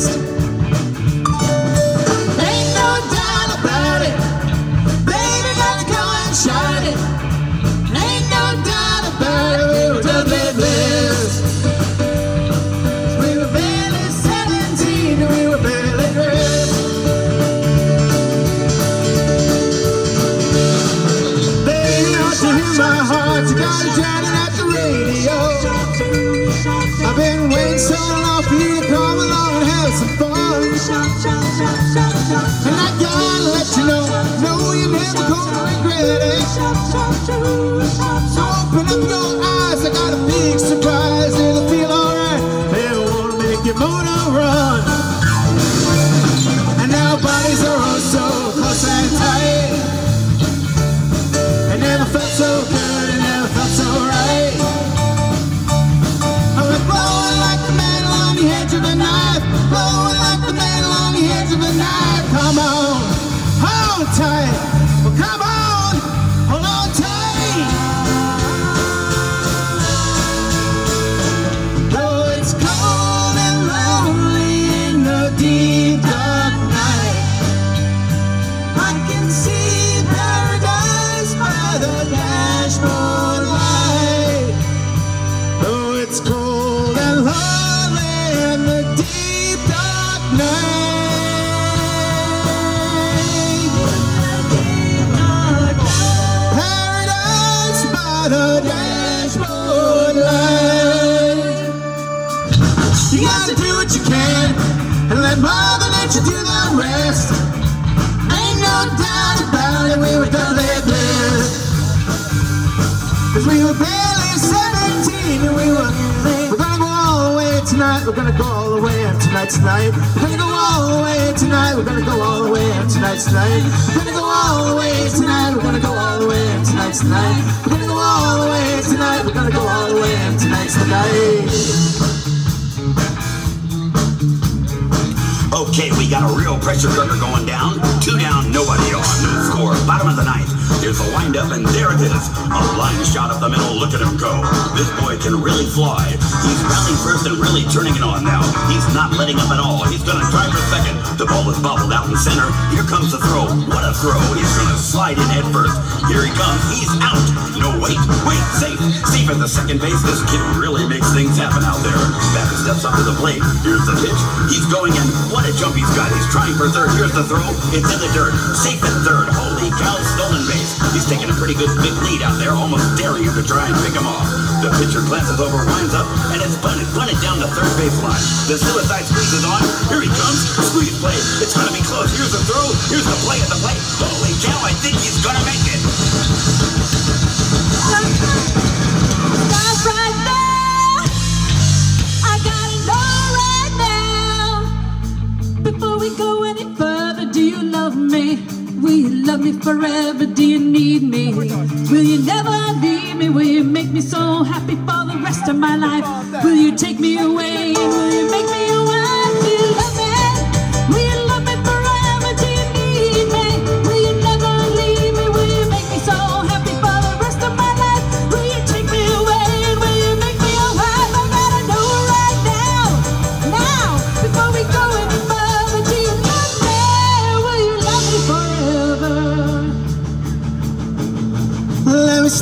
dressed. Come on, tight. Well, come on, Dashboard. You gotta do what you can and let Mother Nature do the rest. Ain't no doubt about it, we were. Cause we were barely 17 we're gonna go all the way tonight, tonight. We're gonna go all the way tonight, we're gonna go all the way tonight, tonight. We're gonna go all the way tonight, we're gonna go all the way tonight, tonight. We're gonna go all the way tonight, we're gonna go all the way tonight, tonight. Okay, we got a real pressure cooker going down. Two down, nobody on. Score, bottom of the ninth. Here's the windup, and there it is. A blind shot up the middle. Look at him go. This boy can really fly. He's rallying first and really turning it on now. He's not letting up at all. He's gonna drive for second. The ball is bobbled out in center. Here comes the throw. What a throw. He's gonna slide in head first. Here he comes. He's out. No, wait, wait, safe. Safe at the second base. This kid really makes things happen out there. Batter steps up to the plate. Here's the pitch. He's going in. What a jump he's got. He's trying for third. Here's the throw. It's in the dirt. Safe at third. Holy cow, stolen base. He's taking a pretty good big lead out there, almost daring you to try and pick him off. The pitcher glances over, winds up, and it's bunted, bunted down the third baseline. The suicide squeeze is on. Here he comes. Squeeze play. It's gonna be close. Here's the throw. Here's the play at the plate. Holy cow, I think he's gonna make Will you love me forever? Do you need me? Will you never leave me? Will you make me so happy for the rest of my life? Will you take me away? Will you make me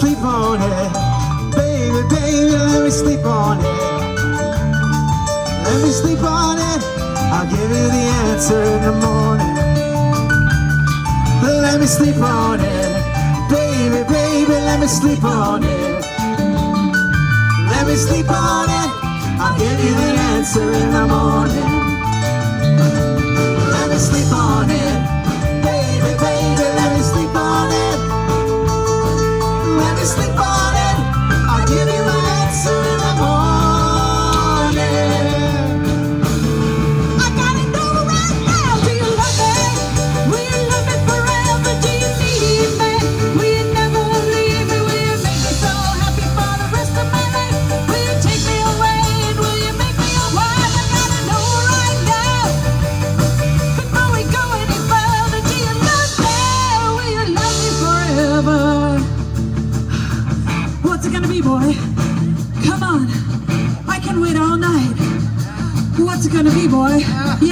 sleep on it. Baby, baby, let me sleep on it. Let me sleep on it. I'll give you the answer in the morning. Let me sleep on it. Baby, baby, let me sleep on it. Let me sleep on it. I'll give you the answer in the morning. Let me sleep on it. be, sleep.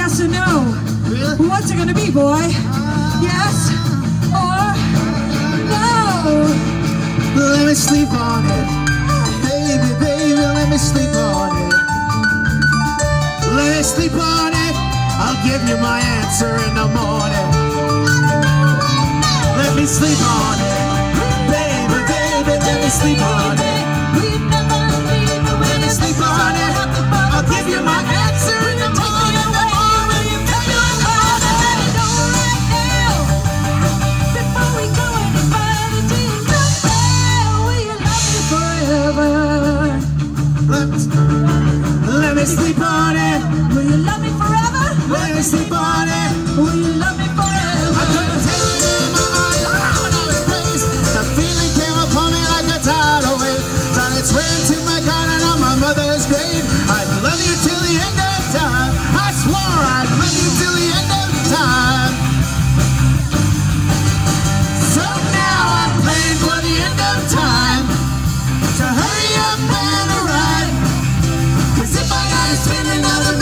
Yes or no? Really? What's it gonna be, boy? Yes or no? Let me sleep on it. Baby, baby, let me sleep on it. Let me sleep on it. I'll give you my answer in the morning. Let me sleep on it. Baby, baby, let me sleep on it. To hurry up and arrive. Cause if I gotta spend another